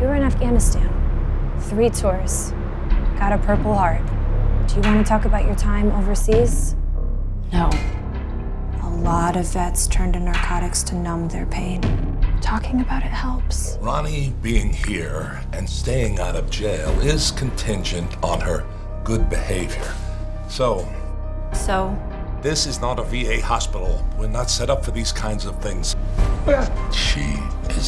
You were in Afghanistan. Three tours. Got a Purple Heart. Do you want to talk about your time overseas? No. A lot of vets turn to narcotics to numb their pain. Talking about it helps. Ronnie being here and staying out of jail is contingent on her good behavior. So, So, this is not a VA hospital. We're not set up for these kinds of things. She is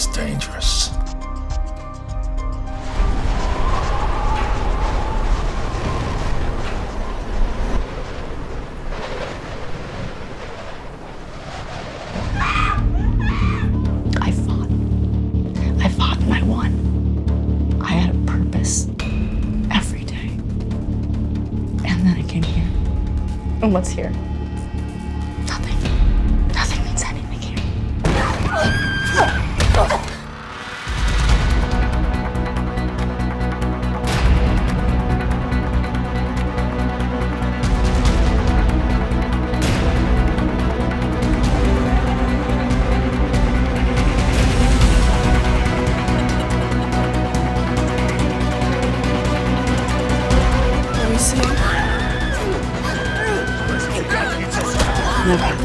And what's here? Never.